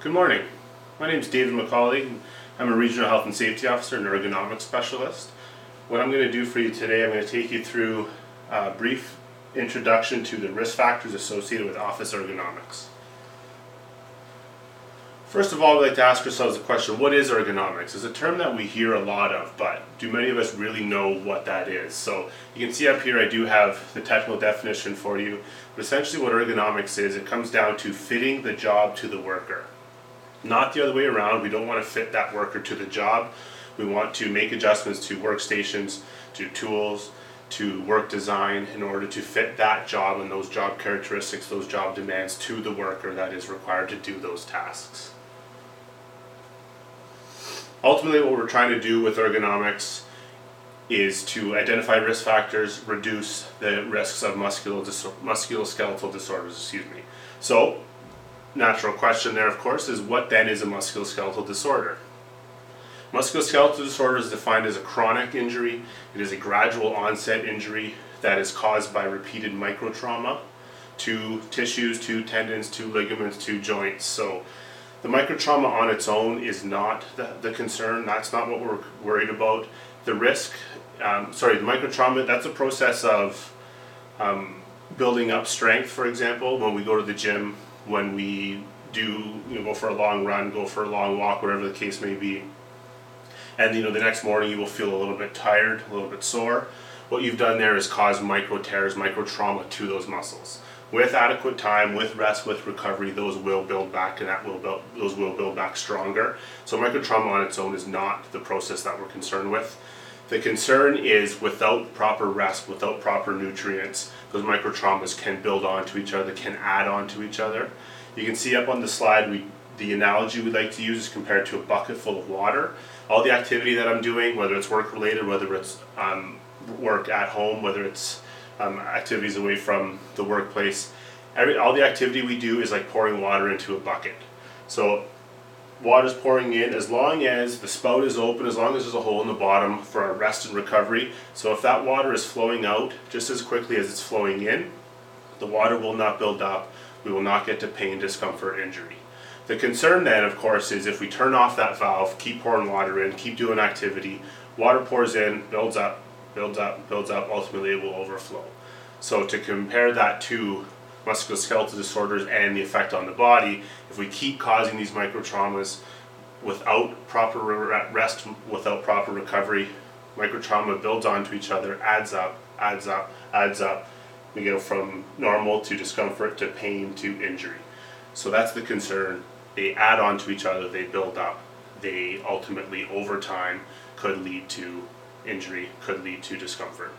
Good morning. My name is David McAuley. I'm a Regional Health and Safety Officer and Ergonomics Specialist. What I'm going to do for you today, I'm going to take you through a brief introduction to the risk factors associated with office ergonomics. First of all, we'd like to ask ourselves the question, what is ergonomics? It's a term that we hear a lot of, but do many of us really know what that is? So you can see up here I do have the technical definition for you, but essentially what ergonomics is, it comes down to fitting the job to the worker. Not the other way around, we don't want to fit that worker to the job. We want to make adjustments to workstations, to tools, to work design in order to fit that job and those job characteristics, those job demands to the worker that is required to do those tasks ultimately what we're trying to do with ergonomics is to identify risk factors, reduce the risks of musculoskeletal disorders, excuse me. So, natural question there, of course, is what then is a musculoskeletal disorder? Musculoskeletal disorder is defined as a chronic injury. It is a gradual onset injury that is caused by repeated microtrauma to tissues, to tendons, to ligaments, to joints. So, the microtrauma on its own is not the, the concern. That's not what we're worried about. The risk, um, sorry, the microtrauma, that's a process of um, building up strength, for example, when we go to the gym, when we do, you know, go for a long run, go for a long walk, whatever the case may be. And, you know, the next morning you will feel a little bit tired, a little bit sore. What you've done there is cause micro tears, micro trauma to those muscles with adequate time, with rest, with recovery, those will build back, and that will build, those will build back stronger. So micro trauma on its own is not the process that we're concerned with. The concern is without proper rest, without proper nutrients, those microtraumas can build onto each other, can add on to each other. You can see up on the slide, we, the analogy we like to use is compared to a bucket full of water. All the activity that I'm doing, whether it's work related, whether it's um, work at home, whether it's um, activities away from the workplace. Every, all the activity we do is like pouring water into a bucket. So water's pouring in as long as the spout is open, as long as there's a hole in the bottom for our rest and recovery. So if that water is flowing out just as quickly as it's flowing in, the water will not build up. We will not get to pain, discomfort, injury. The concern then, of course, is if we turn off that valve, keep pouring water in, keep doing activity, water pours in, builds up, builds up, builds up, ultimately it will overflow. So to compare that to musculoskeletal disorders and the effect on the body, if we keep causing these microtraumas without proper rest, without proper recovery, microtrauma builds onto each other, adds up, adds up, adds up. We go from normal to discomfort to pain to injury. So that's the concern. They add on to each other, they build up. They ultimately, over time, could lead to injury, could lead to discomfort.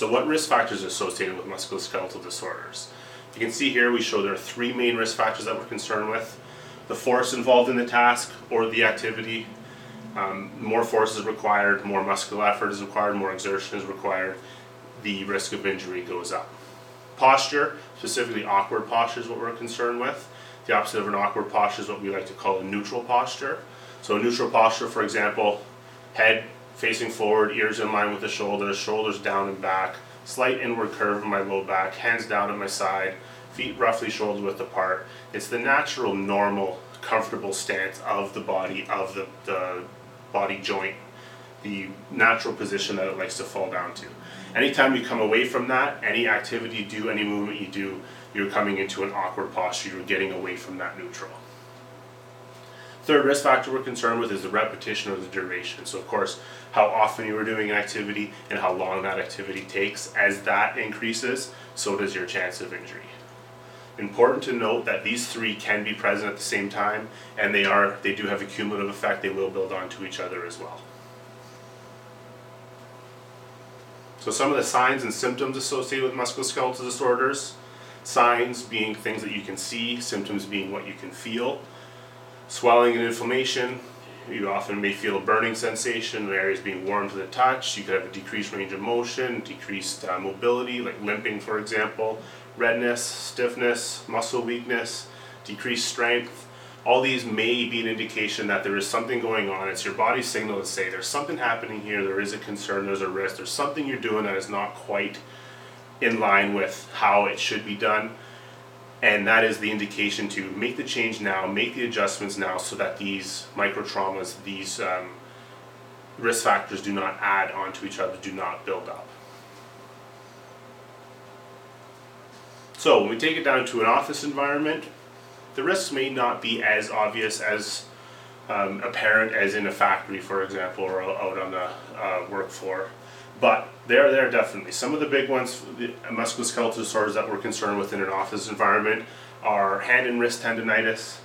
So what risk factors are associated with musculoskeletal disorders? You can see here we show there are three main risk factors that we're concerned with. The force involved in the task or the activity. Um, more force is required, more muscular effort is required, more exertion is required. The risk of injury goes up. Posture, specifically awkward posture is what we're concerned with. The opposite of an awkward posture is what we like to call a neutral posture. So a neutral posture, for example, head facing forward, ears in line with the shoulders, shoulders down and back, slight inward curve in my low back, hands down at my side, feet roughly shoulder width apart. It's the natural, normal, comfortable stance of the body, of the, the body joint, the natural position that it likes to fall down to. Anytime you come away from that, any activity you do, any movement you do, you're coming into an awkward posture, you're getting away from that neutral. Third risk factor we're concerned with is the repetition or the duration. So, of course, how often you are doing an activity and how long that activity takes. As that increases, so does your chance of injury. Important to note that these three can be present at the same time, and they are they do have a cumulative effect. They will build onto each other as well. So some of the signs and symptoms associated with musculoskeletal disorders, signs being things that you can see, symptoms being what you can feel swelling and inflammation. You often may feel a burning sensation, the areas being warm to the touch. You could have a decreased range of motion, decreased uh, mobility, like limping, for example, redness, stiffness, muscle weakness, decreased strength. All these may be an indication that there is something going on. It's your body's signal to say there's something happening here, there is a concern, there's a risk, there's something you're doing that is not quite in line with how it should be done And that is the indication to make the change now, make the adjustments now so that these micro traumas, these um, risk factors do not add onto each other, do not build up. So when we take it down to an office environment, the risks may not be as obvious as um, apparent as in a factory, for example, or out on the uh, work floor. But they're there definitely. Some of the big ones, the musculoskeletal disorders that we're concerned with in an office environment are hand and wrist tendonitis,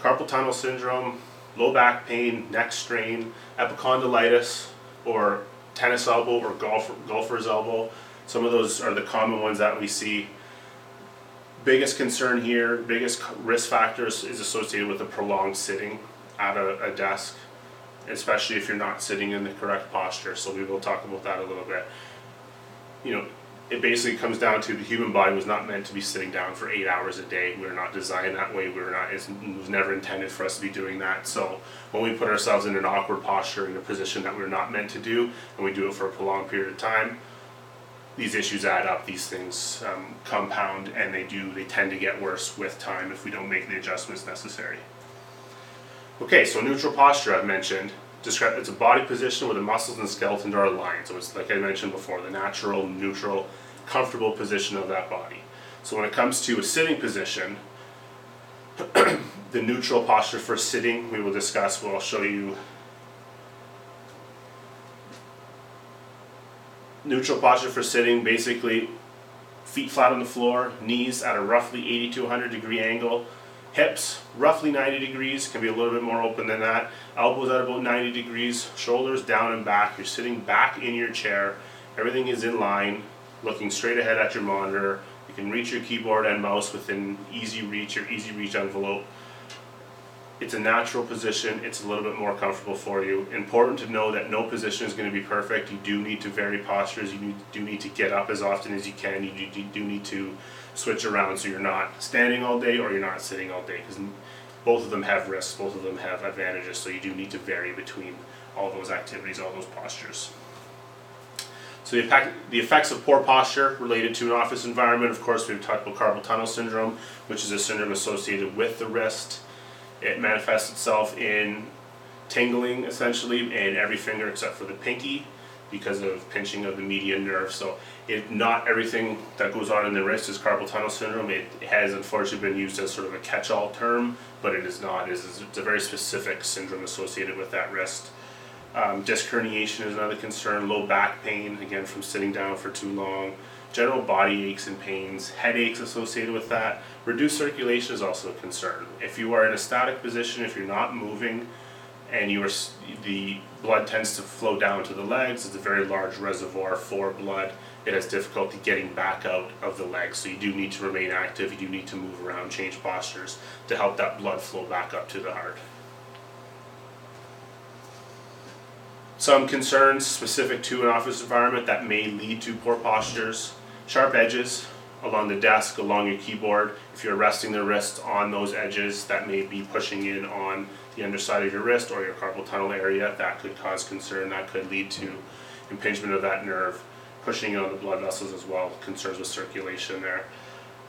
carpal tunnel syndrome, low back pain, neck strain, epicondylitis, or tennis elbow or golf, golfer's elbow. Some of those are the common ones that we see. Biggest concern here, biggest risk factors is associated with a prolonged sitting at a, a desk especially if you're not sitting in the correct posture. So we will talk about that a little bit. You know, it basically comes down to the human body was not meant to be sitting down for eight hours a day. We are not designed that way. We are not. It was never intended for us to be doing that. So when we put ourselves in an awkward posture in a position that we're not meant to do, and we do it for a prolonged period of time, these issues add up. These things um, compound, and they do. They tend to get worse with time if we don't make the adjustments necessary. Okay, so neutral posture I've mentioned. Describe it's a body position where the muscles and skeleton are aligned. So it's like I mentioned before, the natural, neutral, comfortable position of that body. So when it comes to a sitting position, the neutral posture for sitting we will discuss. Well, I'll show you neutral posture for sitting. Basically, feet flat on the floor, knees at a roughly 80 to 100 degree angle Hips, roughly 90 degrees, can be a little bit more open than that. Elbows at about 90 degrees, shoulders down and back. You're sitting back in your chair. Everything is in line, looking straight ahead at your monitor. You can reach your keyboard and mouse within easy reach or easy reach envelope. It's a natural position, it's a little bit more comfortable for you. Important to know that no position is going to be perfect. You do need to vary postures, you do need to get up as often as you can, you do, need to switch around so you're not standing all day or you're not sitting all day because both of them have risks, both of them have advantages, so you do need to vary between all those activities, all those postures. So the, effect, the effects of poor posture related to an office environment, of course, we've talked about carpal tunnel syndrome, which is a syndrome associated with the wrist. It manifests itself in tingling, essentially, in every finger except for the pinky because of pinching of the median nerve. So it, not everything that goes on in the wrist is carpal tunnel syndrome. It has unfortunately been used as sort of a catch-all term, but it is not. It is, it's a very specific syndrome associated with that wrist. Um, disc herniation is another concern. Low back pain, again from sitting down for too long. General body aches and pains, headaches associated with that. Reduced circulation is also a concern. If you are in a static position, if you're not moving, and you are the blood tends to flow down to the legs. It's a very large reservoir for blood. It has difficulty getting back out of the legs, so you do need to remain active. You do need to move around, change postures to help that blood flow back up to the heart. Some concerns specific to an office environment that may lead to poor postures. Sharp edges along the desk, along your keyboard. If you're resting the wrist on those edges, that may be pushing in on the underside of your wrist or your carpal tunnel area, that could cause concern. That could lead to impingement of that nerve, pushing on the blood vessels as well, concerns with circulation there.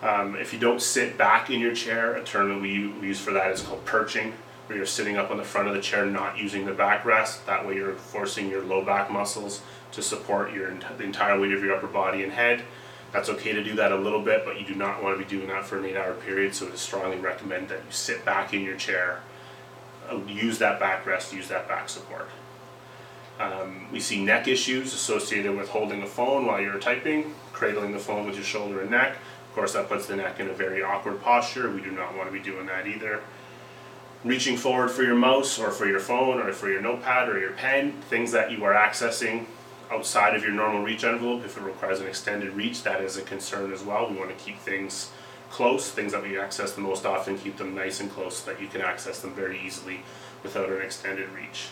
Um, if you don't sit back in your chair, a term that we, we use for that is called perching, where you're sitting up on the front of the chair, not using the backrest. That way, you're forcing your low back muscles to support your the entire weight of your upper body and head. That's okay to do that a little bit, but you do not want to be doing that for an eight hour period. So, I strongly recommend that you sit back in your chair uh, use that backrest, use that back support. Um, we see neck issues associated with holding a phone while you're typing, cradling the phone with your shoulder and neck. Of course, that puts the neck in a very awkward posture. We do not want to be doing that either. Reaching forward for your mouse or for your phone or for your notepad or your pen, things that you are accessing outside of your normal reach envelope, if it requires an extended reach, that is a concern as well. We want to keep things close, things that we access the most often, keep them nice and close so that you can access them very easily without an extended reach.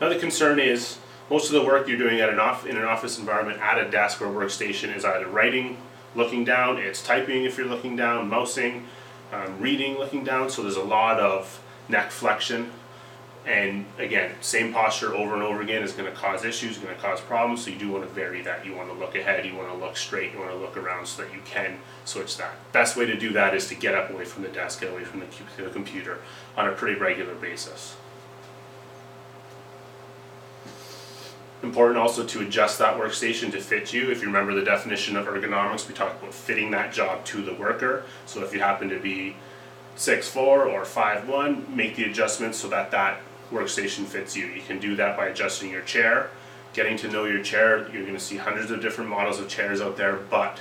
Another concern is most of the work you're doing at an off, in an office environment at a desk or workstation is either writing, looking down, it's typing if you're looking down, mousing, um, reading, looking down, so there's a lot of neck flexion And again, same posture over and over again is going to cause issues, going to cause problems. So you do want to vary that. You want to look ahead, you want to look straight, you want to look around so that you can switch that. Best way to do that is to get up away from the desk, get away from the, computer on a pretty regular basis. Important also to adjust that workstation to fit you. If you remember the definition of ergonomics, we talked about fitting that job to the worker. So if you happen to be six four or five one, make the adjustments so that that workstation fits you. You can do that by adjusting your chair, getting to know your chair. You're going to see hundreds of different models of chairs out there, but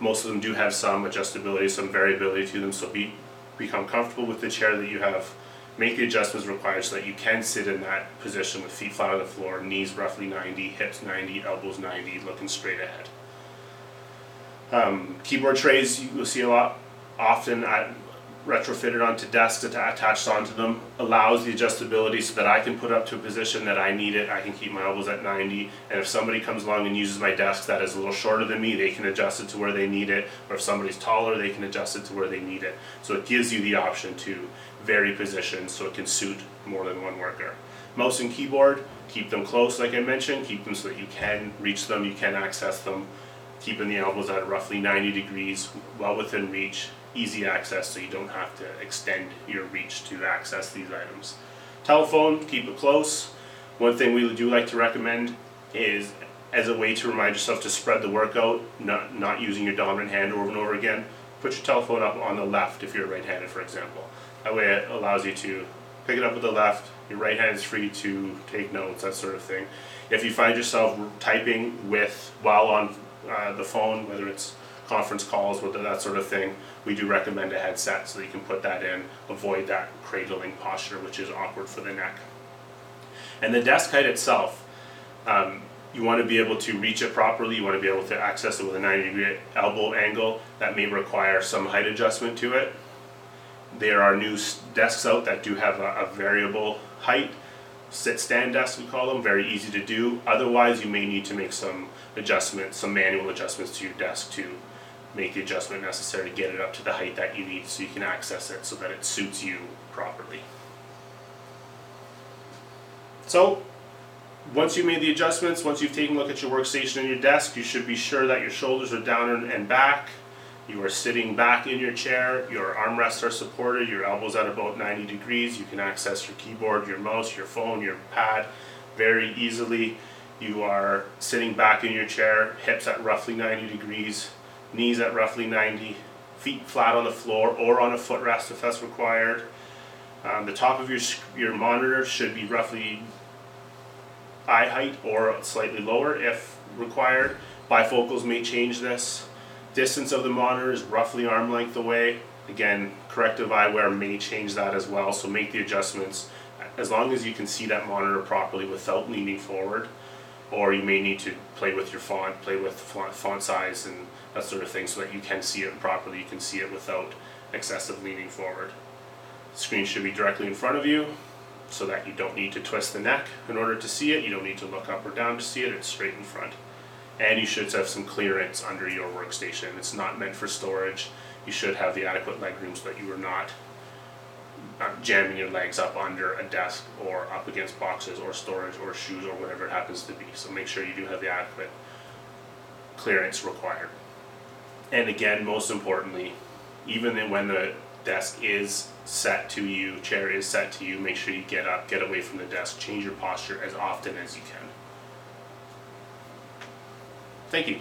most of them do have some adjustability, some variability to them. So be become comfortable with the chair that you have. Make the adjustments required so that you can sit in that position with feet flat on the floor, knees roughly 90, hips 90, elbows 90, looking straight ahead. Um, keyboard trays you will see a lot often at retrofitted onto desks atta- attached onto them allows the adjustability so that I can put up to a position that I need it. I can keep my elbows at 90, and if somebody comes along and uses my desk that is a little shorter than me, they can adjust it to where they need it. Or if somebody's taller, they can adjust it to where they need it. So it gives you the option to vary positions so it can suit more than one worker. Mouse and keyboard, keep them close, like I mentioned. Keep them so that you can reach them, you can access them. Keeping the elbows at roughly 90 degrees, well within reach easy access so you don't have to extend your reach to access these items. Telephone, keep it close. One thing we do like to recommend is as a way to remind yourself to spread the workout, not, not using your dominant hand over and over again, put your telephone up on the left if you're right-handed, for example. That way it allows you to pick it up with the left, your right hand is free to take notes, that sort of thing. If you find yourself typing with, while on uh, the phone, whether it's conference calls, whether that sort of thing, we do recommend a headset so you can put that in, avoid that cradling posture, which is awkward for the neck. And the desk height itself, um, you want to be able to reach it properly, you want to be able to access it with a 90 degree elbow angle. That may require some height adjustment to it. There are new desks out that do have a, a variable height, sit stand desks we call them, very easy to do. Otherwise, you may need to make some adjustments, some manual adjustments to your desk to make the adjustment necessary to get it up to the height that you need so you can access it so that it suits you properly. So, once you've made the adjustments, once you've taken a look at your workstation and your desk, you should be sure that your shoulders are down and- back. You are sitting back in your chair, your armrests are supported, your elbows at about 90 degrees. You can access your keyboard, your mouse, your phone, your pad very easily. You are sitting back in your chair, hips at roughly 90 degrees, knees at roughly 90, feet flat on the floor or on a footrest if that's required. Um, the top of your, your monitor should be roughly eye height or slightly lower if required. Bifocals may change this. Distance of the monitor is roughly arm length away. Again, corrective eyewear may change that as well, so make the adjustments as long as you can see that monitor properly without leaning forward. Or you may need to play with your font, play with font, size and that sort of thing so that you can see it properly, you can see it without excessive leaning forward. The Screen should be directly in front of you so that you don't need to twist the neck in order to see it. You don't need to look up or down to see it, it's straight in front. And you should have some clearance under your workstation. It's not meant for storage. You should have the adequate leg room so that you are not jamming your legs up under a desk or up against boxes or storage or shoes or whatever it happens to be. So make sure you do have the adequate clearance required. And again, most importantly, even when the desk is set to you, chair is set to you, make sure you get up, get away from the desk, change your posture as often as you can. Thank you.